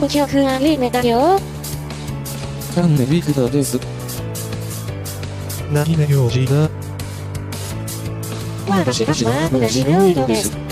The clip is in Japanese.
ご記憶ありメだよ。チンネビクタです。何で用事だ？私は村ダです。